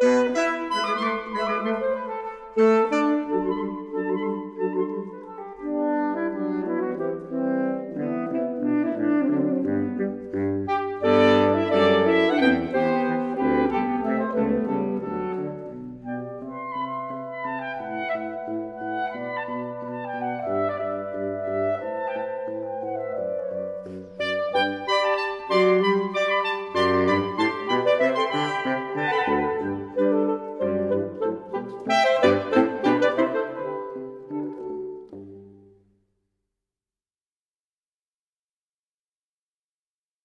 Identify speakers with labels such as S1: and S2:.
S1: Música